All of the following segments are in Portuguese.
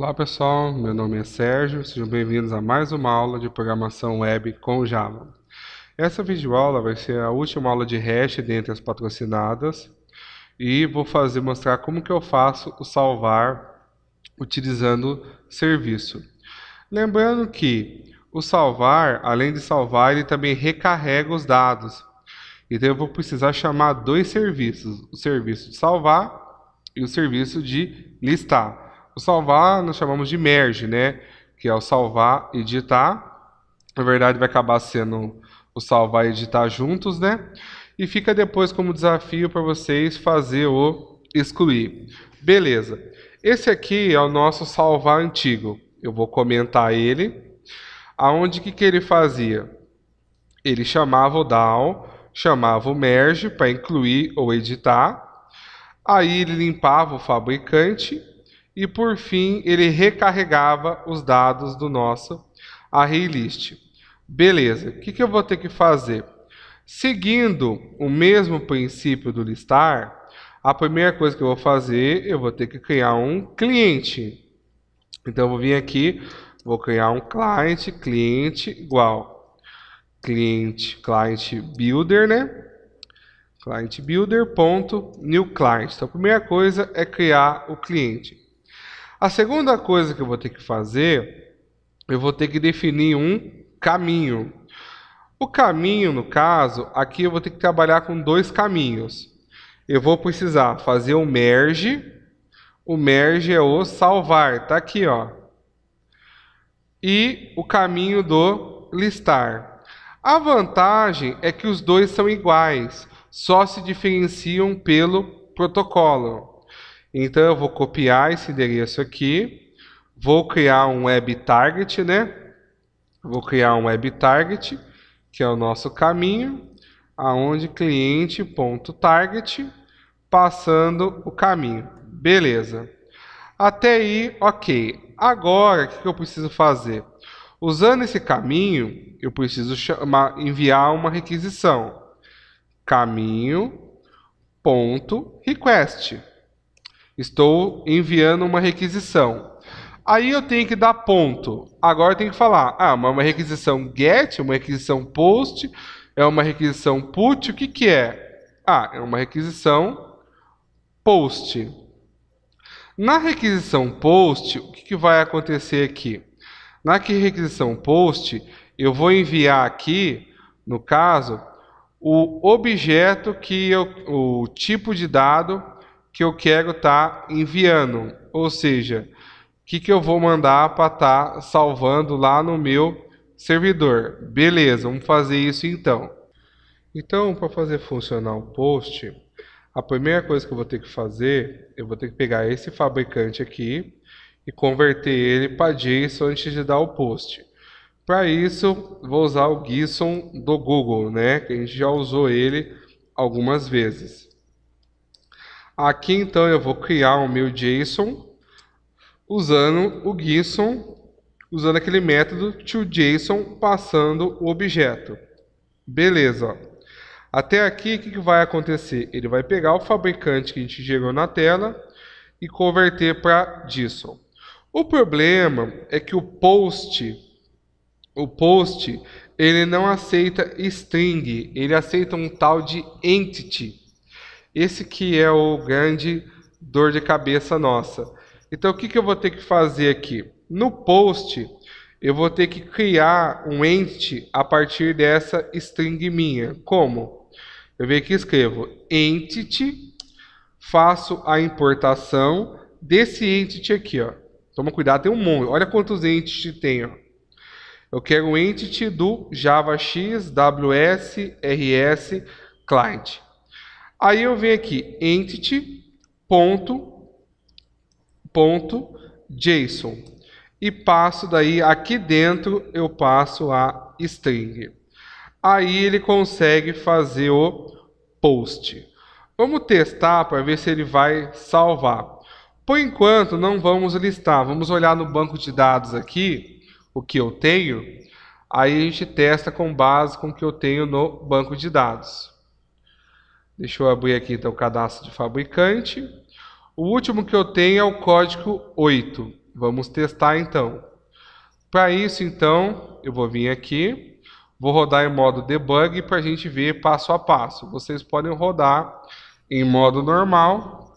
Olá pessoal, meu nome é Sérgio, sejam bem-vindos a mais uma aula de programação web com Java. Essa videoaula vai ser a última aula de Hash dentre as patrocinadas e vou fazer mostrar como que eu faço o salvar utilizando serviço. Lembrando que o salvar, além de salvar, ele também recarrega os dados. Então eu vou precisar chamar dois serviços, o serviço de salvar e o serviço de listar. Salvar nós chamamos de merge, né? Que é o salvar e editar. Na verdade, vai acabar sendo o salvar e editar juntos, né? E fica depois como desafio para vocês fazer o excluir. Beleza. Esse aqui é o nosso salvar antigo. Eu vou comentar ele. Aonde que, que ele fazia? Ele chamava o down, chamava o merge para incluir ou editar. Aí ele limpava o fabricante e por fim ele recarregava os dados do nosso array list. Beleza, o que, que eu vou ter que fazer? Seguindo o mesmo princípio do listar, a primeira coisa que eu vou fazer, eu vou ter que criar um cliente. Então eu vou vir aqui, vou criar um client, cliente igual cliente, client builder, né? Client builder ponto new client. Então a primeira coisa é criar o cliente. A segunda coisa que eu vou ter que fazer, eu vou ter que definir um caminho. O caminho, no caso, aqui eu vou ter que trabalhar com dois caminhos. Eu vou precisar fazer o merge. O merge é o salvar, tá aqui, ó. E o caminho do listar. A vantagem é que os dois são iguais, só se diferenciam pelo protocolo. Então eu vou copiar esse endereço aqui, vou criar um web target, né? Vou criar um web target, que é o nosso caminho, aonde cliente.target passando o caminho. Beleza. Até aí, ok. Agora, o que eu preciso fazer? Usando esse caminho, eu preciso chamar, enviar uma requisição. Caminho.request. Estou enviando uma requisição. Aí eu tenho que dar ponto. Agora eu tenho que falar, ah, uma requisição get, uma requisição post, é uma requisição put, o que que é? Ah, é uma requisição post. Na requisição post, o que, que vai acontecer aqui? Na requisição post, eu vou enviar aqui, no caso, o objeto que eu, o tipo de dado que eu quero estar tá enviando. Ou seja, o que, que eu vou mandar para estar tá salvando lá no meu servidor. Beleza, vamos fazer isso então. Então, para fazer funcionar o post, a primeira coisa que eu vou ter que fazer, eu vou ter que pegar esse fabricante aqui e converter ele para JSON antes de dar o post. Para isso, vou usar o JSON do Google, né? Que a gente já usou ele algumas vezes. Aqui então eu vou criar o meu JSON usando o JSON, usando aquele método toJSON passando o objeto. Beleza. Até aqui o que, que vai acontecer? Ele vai pegar o fabricante que a gente gerou na tela e converter para JSON. O problema é que o post, o post, ele não aceita string, ele aceita um tal de entity. Esse que é o grande dor de cabeça nossa. Então, o que, que eu vou ter que fazer aqui? No post, eu vou ter que criar um entity a partir dessa string minha. Como? Eu venho aqui e escrevo entity, faço a importação desse entity aqui. Ó. Toma cuidado, tem um monte. Olha quantos entities tem. Ó. Eu quero o entity do JavaX, WS, RS, client. Aí eu venho aqui, entity, ponto, ponto, JSON. E passo daí, aqui dentro, eu passo a string. Aí ele consegue fazer o post. Vamos testar para ver se ele vai salvar. Por enquanto, não vamos listar. Vamos olhar no banco de dados aqui, o que eu tenho. Aí a gente testa com base com o que eu tenho no banco de dados. Deixa eu abrir aqui então o cadastro de fabricante. O último que eu tenho é o código 8. Vamos testar então. Para isso, então, eu vou vir aqui, vou rodar em modo debug para a gente ver passo a passo. Vocês podem rodar em modo normal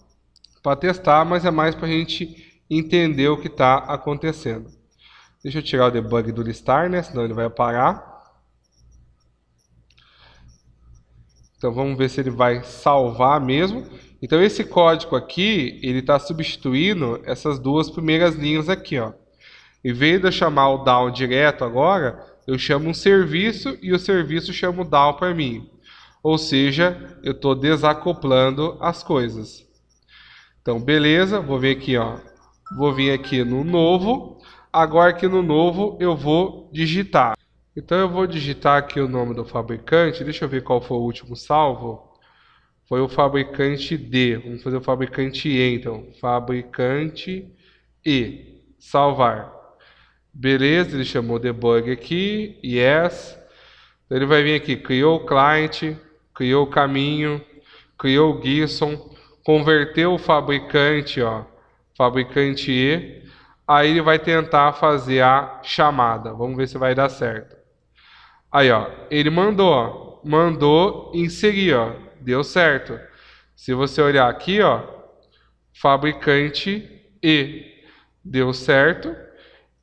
para testar, mas é mais para a gente entender o que está acontecendo. Deixa eu tirar o debug do listar, né? Senão ele vai parar. Então vamos ver se ele vai salvar mesmo. Então esse código aqui, ele está substituindo essas duas primeiras linhas aqui, ó. Em vez de eu chamar o down direto agora, eu chamo um serviço e o serviço chama o down para mim. Ou seja, eu estou desacoplando as coisas. Então, beleza, vou vir aqui, ó. Vou vir aqui no novo. Agora aqui no novo eu vou digitar. Então eu vou digitar aqui o nome do fabricante. Deixa eu ver qual foi o último salvo. Foi o fabricante D. Vamos fazer o fabricante E, então. Fabricante E. Salvar. Beleza, ele chamou debug aqui. Yes. Então ele vai vir aqui, criou o client, criou o caminho, criou o GISON, converteu o fabricante, ó, fabricante E. Aí ele vai tentar fazer a chamada. Vamos ver se vai dar certo. Aí, ó, ele mandou, ó, mandou inserir, ó, deu certo. Se você olhar aqui, ó, fabricante E, deu certo.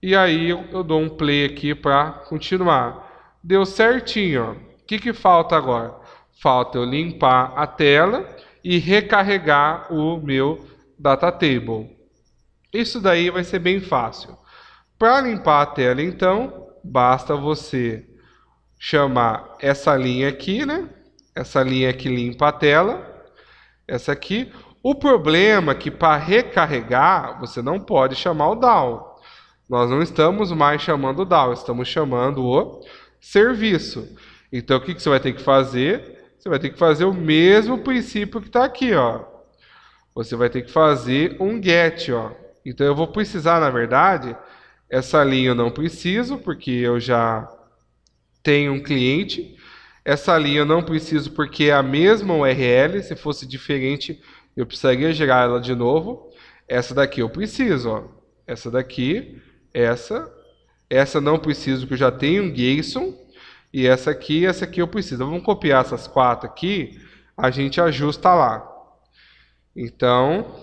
E aí eu, dou um play aqui para continuar. Deu certinho. Ó. O que, que falta agora? Falta eu limpar a tela e recarregar o meu data table. Isso daí vai ser bem fácil. Para limpar a tela, então, basta você chamar essa linha aqui, né? Essa linha que limpa a tela. Essa aqui. O problema é que para recarregar, você não pode chamar o down. Nós não estamos mais chamando o DAO, estamos chamando o serviço. Então, o que, que você vai ter que fazer? Você vai ter que fazer o mesmo princípio que está aqui, ó. Você vai ter que fazer um get, ó. Então, eu vou precisar, na verdade, essa linha eu não preciso, porque eu já tenho um cliente. Essa linha eu não preciso porque é a mesma URL. Se fosse diferente, eu precisaria gerar ela de novo. Essa daqui eu preciso, ó. Essa daqui essa, essa não preciso que eu já tenho um JSON, e essa aqui, essa aqui eu preciso. Vamos copiar essas quatro aqui, a gente ajusta lá. Então,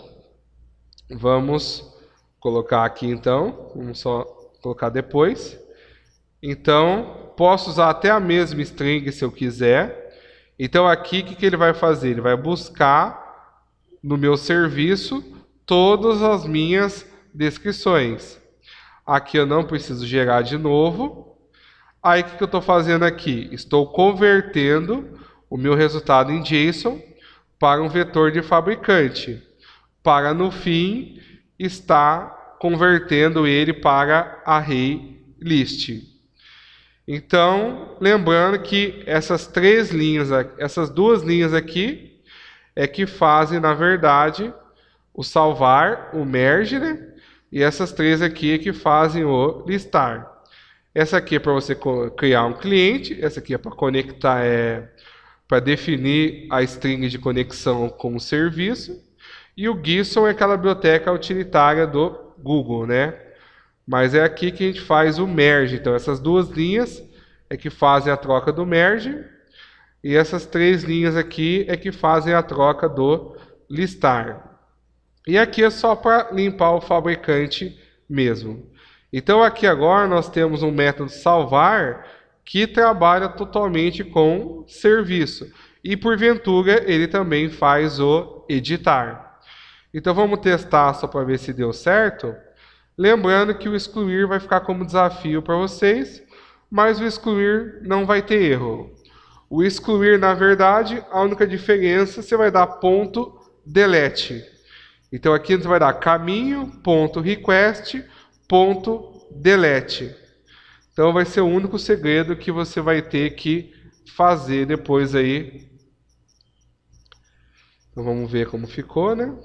vamos colocar aqui então, vamos só colocar depois. Então, posso usar até a mesma string se eu quiser. Então aqui o que, que ele vai fazer? Ele vai buscar no meu serviço todas as minhas descrições. Aqui eu não preciso gerar de novo. Aí o que, que eu estou fazendo aqui? Estou convertendo o meu resultado em JSON para um vetor de fabricante. Para no fim estar convertendo ele para array list. Então, lembrando que essas três linhas, essas duas linhas aqui, é que fazem, na verdade, o salvar, o merge, né? E essas três aqui é que fazem o listar. Essa aqui é para você criar um cliente, essa aqui é para conectar, é para definir a string de conexão com o serviço. E o GISON é aquela biblioteca utilitária do Google, né? Mas é aqui que a gente faz o merge. Então essas duas linhas é que fazem a troca do merge e essas três linhas aqui é que fazem a troca do listar. E aqui é só para limpar o fabricante mesmo. Então aqui agora nós temos um método salvar que trabalha totalmente com serviço. E porventura ele também faz o editar. Então vamos testar só para ver se deu certo. Lembrando que o excluir vai ficar como desafio para vocês, mas o excluir não vai ter erro. O excluir, na verdade, a única diferença, você vai dar ponto delete. Então aqui você vai dar caminho.request.delete. Então vai ser o único segredo que você vai ter que fazer depois aí. Então vamos ver como ficou, né?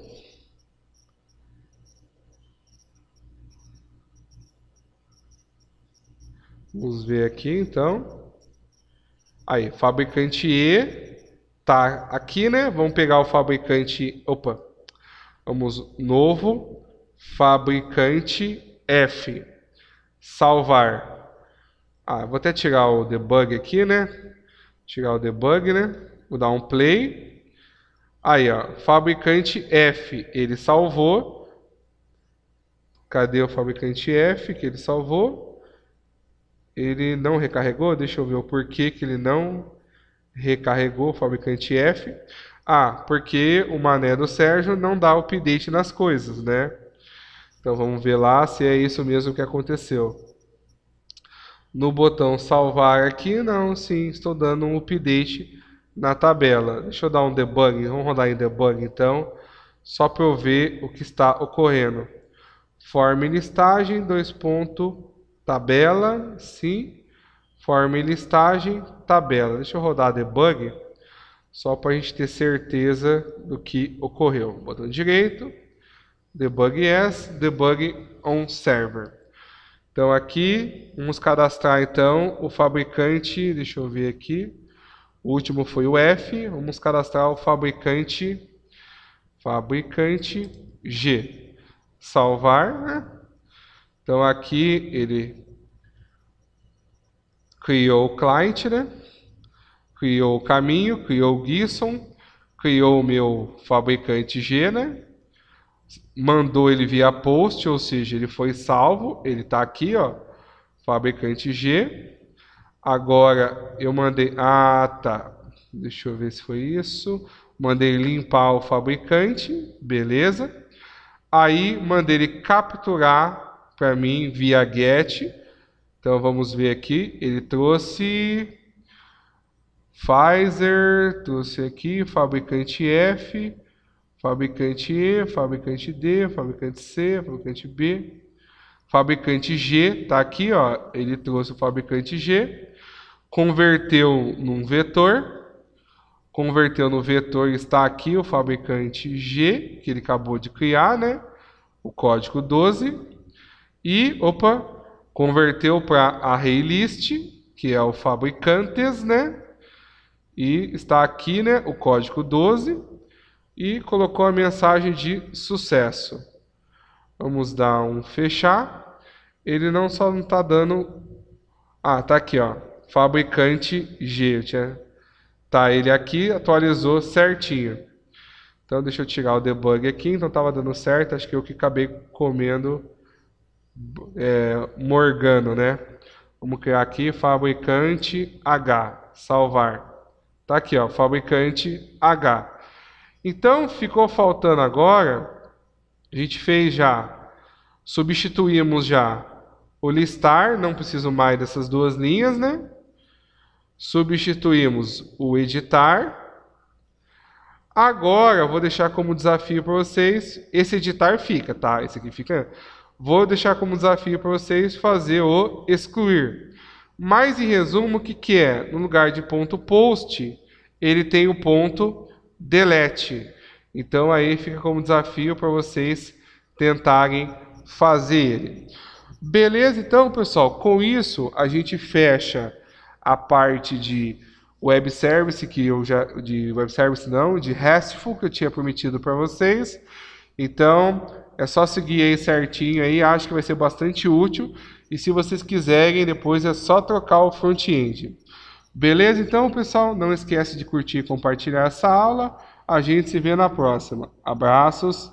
Vamos ver aqui então. Aí, fabricante E tá aqui, né? Vamos pegar o fabricante, opa, Vamos, novo fabricante F. Salvar. Ah, vou até tirar o debug aqui, né? Tirar o debug, né? Vou dar um play. Aí, ó, fabricante F, ele salvou. Cadê o fabricante F que ele salvou? Ele não recarregou? Deixa eu ver o porquê que ele não recarregou o fabricante F. Ah, porque o mané do Sérgio não dá update nas coisas, né? Então vamos ver lá se é isso mesmo que aconteceu. No botão salvar aqui, não, sim, estou dando um update na tabela. Deixa eu dar um debug, vamos rodar em debug então, só para eu ver o que está ocorrendo. Form listagem, dois pontos, tabela, sim. Form listagem, tabela. Deixa eu rodar debug, só para a gente ter certeza do que ocorreu. Botão direito, debug yes, debug on server. Então aqui, vamos cadastrar então o fabricante, deixa eu ver aqui, o último foi o F, vamos cadastrar o fabricante, fabricante G. Salvar, né? Então aqui ele criou o client, né? Criou o caminho, criou o GISON, criou o meu fabricante G, né? mandou ele via post, ou seja, ele foi salvo, ele está aqui, ó, fabricante G. Agora eu mandei, ah, tá. Deixa eu ver se foi isso. Mandei limpar o fabricante, beleza? Aí mandei ele capturar para mim via get. Então vamos ver aqui, ele trouxe Pfizer, trouxe aqui fabricante F, Fabricante E, fabricante D, fabricante C, fabricante B. Fabricante G, está aqui, ó, ele trouxe o fabricante G, converteu num vetor, converteu no vetor, está aqui o fabricante G, que ele acabou de criar, né? O código 12. E, opa, converteu para array list, que é o fabricantes, né? E está aqui, né, o código 12 e colocou a mensagem de sucesso. Vamos dar um fechar. Ele não só não está dando. Ah, tá aqui, ó. Fabricante G. Tinha... Tá ele aqui, atualizou certinho. Então deixa eu tirar o debug aqui. Então estava dando certo. Acho que eu que acabei comendo é, Morgano, né? Vamos criar aqui fabricante H. Salvar. Tá aqui, ó. Fabricante H. Então, ficou faltando agora, a gente fez já, substituímos já o listar, não preciso mais dessas duas linhas, né? Substituímos o editar. Agora, vou deixar como desafio para vocês, esse editar fica, tá? Esse aqui fica. Vou deixar como desafio para vocês fazer o excluir. Mas, em resumo, o que, que é? No lugar de ponto post, ele tem o ponto delete. Então aí fica como desafio para vocês tentarem fazer ele. Beleza? Então, pessoal, com isso a gente fecha a parte de web service que eu já de web service não, de RESTful que eu tinha prometido para vocês. Então, é só seguir aí certinho aí, acho que vai ser bastante útil. E se vocês quiserem, depois é só trocar o front-end. Beleza? Então, pessoal, não esquece de curtir e compartilhar essa aula. A gente se vê na próxima. Abraços.